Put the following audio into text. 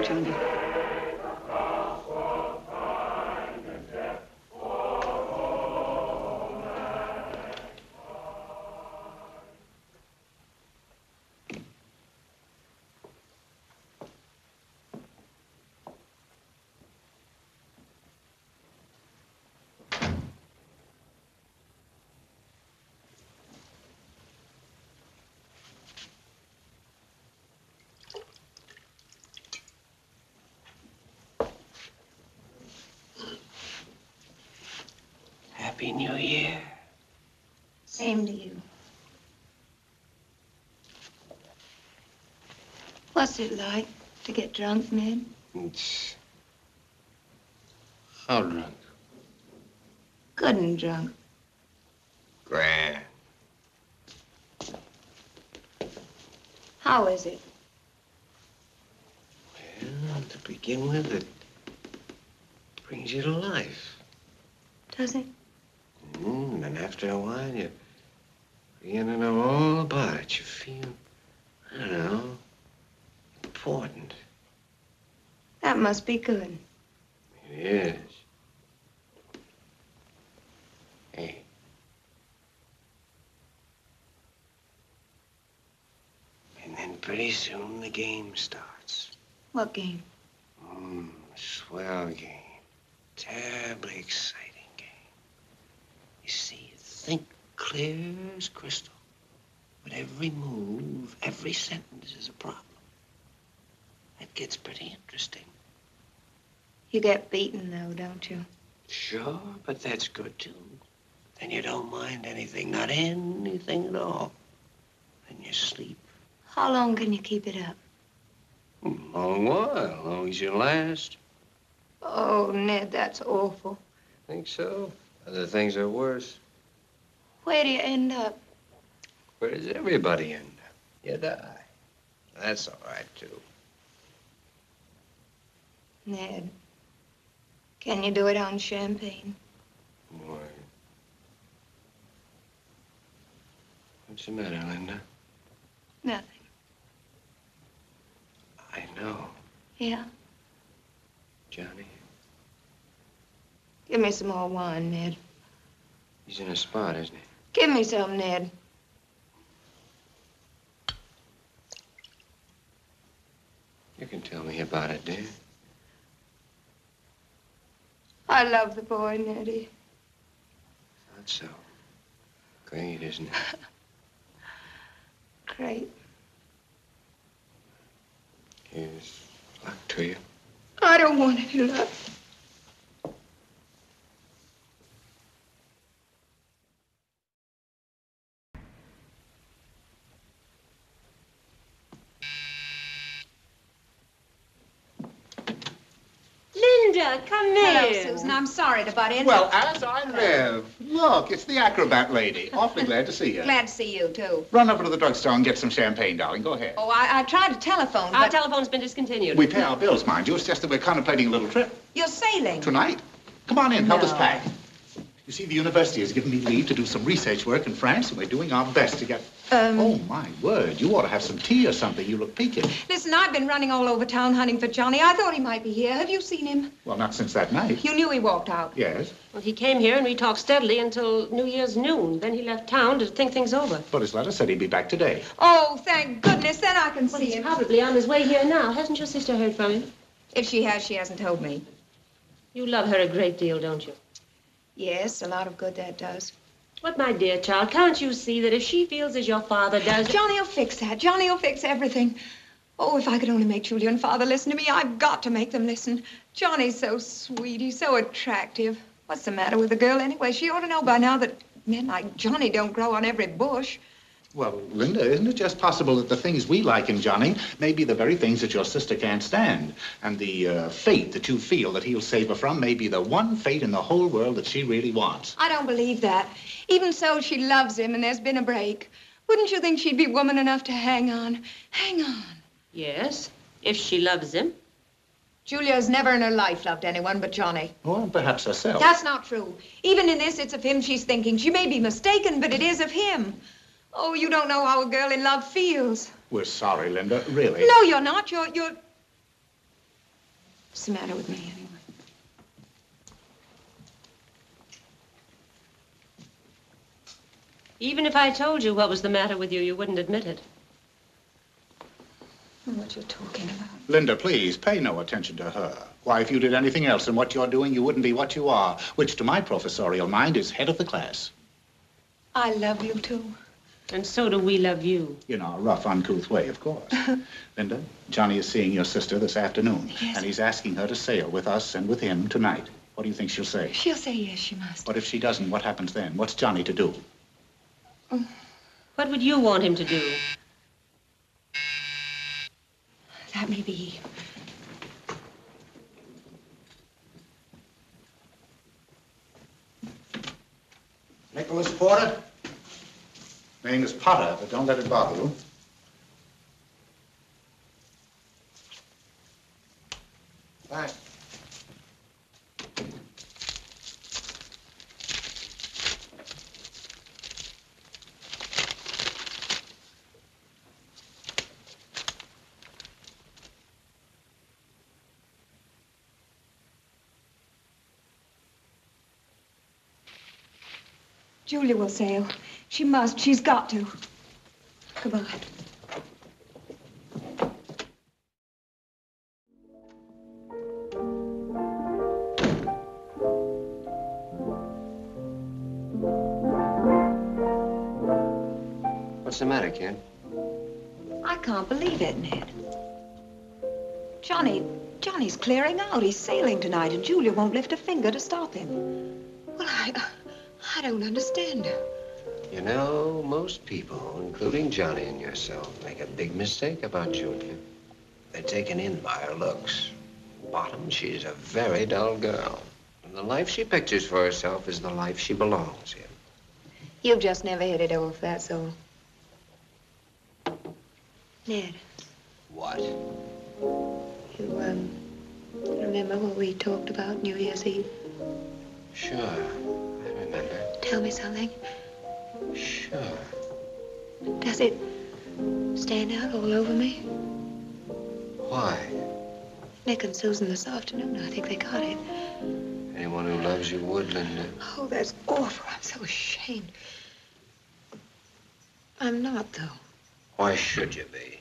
Johnny. New Year. Same to you. What's it like to get drunk, Ned? It's... How drunk? Good and drunk. Grand. How is it? Well, to begin with, it brings you to life. Does it? And after a while, you begin to know all about it. You feel, I don't know, important. That must be good. It is. Hey. And then pretty soon the game starts. What game? Mm, swell game. Terribly exciting game. You see, you think clear as crystal. But every move, every sentence is a problem. It gets pretty interesting. You get beaten, though, don't you? Sure, but that's good too. Then you don't mind anything, not anything at all. Then you sleep. How long can you keep it up? Hmm, a long while, long as you last. Oh, Ned, that's awful. Think so? Other things are worse. Where do you end up? Where does everybody end up? You die. That's all right, too. Ned, can you do it on champagne? Why? What's the matter, Linda? Nothing. I know, Yeah? Johnny. Give me some more wine, Ned. He's in a spot, isn't he? Give me some, Ned. You can tell me about it, dear. I love the boy, Neddy. Not so. Great, isn't it? Great. Here's luck to you. I don't want any luck. Linda, come Hello, in. Susan. I'm sorry to butt in. Well, as I live. Look, it's the acrobat lady. Awfully glad to see you. Glad to see you, too. Run over to the drugstore and get some champagne, darling. Go ahead. Oh, I, I tried to telephone, Our but telephone's been discontinued. We pay our bills, mind you. It's just that we're contemplating a little trip you're sailing. tonight. Come on in, help us pack. You see, the university has given me leave to do some research work in France, and we're doing our best to get... Um, Oh, my word. You ought to have some tea or something. You look peaked. Listen, I've been running all over town hunting for Johnny. I thought he might be here. Have you seen him? Well, not since that night. You knew he walked out. Yes, Well, he came here and we talked steadily until New Year's noon. Then he left town to think things over. but his letter said he'd be back today. Oh, thank goodness. Then I can Well, see he's him. probably on his way here now. Hasn't your sister heard from him? If she has, she hasn't told me. You love her a great deal, don't you? Yes, a lot of good that does. But, my dear child, can't you see that if she feels as your father does... Johnny will fix that. Johnny will fix everything. Oh, if I could only make Julia and Father listen to me, I've got to make them listen. Johnny's so sweet. He's so attractive. What's the matter with the girl anyway? She ought to know by now that men like Johnny don't grow on every bush. Well, Linda, isn't it just possible that the things we like in Johnny may be the very things that your sister can't stand? And the uh, fate that you feel that he'll save her from may be the one fate in the whole world that she really wants. I don't believe that. Even so, she loves him, and there's been a break. Wouldn't you think she'd be woman enough to hang on? Hang on. Yes, if she loves him. Julia's never in her life loved anyone but Johnny. Or perhaps herself. That's not true. Even in this, it's of him she's thinking. She may be mistaken, but it is of him. Oh, you don't know how a girl in love feels. We're sorry, Linda, really. No, you're not. You're, you're... What's the matter with me, anyway? Even if I told you what was the matter with you, you wouldn't admit it. What you're talking about. Linda, please, pay no attention to her. Why, if you did anything else than what you're doing, you wouldn't be what you are, which to my professorial mind is head of the class. I love you, too. And so do we love you. In our rough, uncouth way, of course. Linda, Johnny is seeing your sister this afternoon, Yes. and he's asking her to sail with us and with him tonight. What do you think she'll say? She'll say yes, she must. What if she doesn't? What happens then? What's Johnny to do? Oh. What would you want him to do? That may be. Nicholas Porter? Name is Potter, but don't let it bother you. Bye. Julia will sail. She must. She's got to. Goodbye. What's the matter, kid? I can't believe it, Ned. Johnny, Johnny's clearing out. He's sailing tonight, and Julia won't lift a finger to stop him. Well, I, I don't understand. You know, most people, including Johnny and yourself, make a big mistake about Julia. They're taken in by her looks. Bottom, she's a very dull girl. And the life she pictures for herself is the life she belongs in. You've just never hit it off, that's all. Ned, What? you, um, remember what we talked about New Year's Eve? Sure, I remember. Tell me something. Sure. Does it stand out all over me? Why? Nick and Susan this afternoon, I think they got it. Anyone who loves you would, Linda. Oh, that's awful. I'm so ashamed. I'm not, though. Why should you be?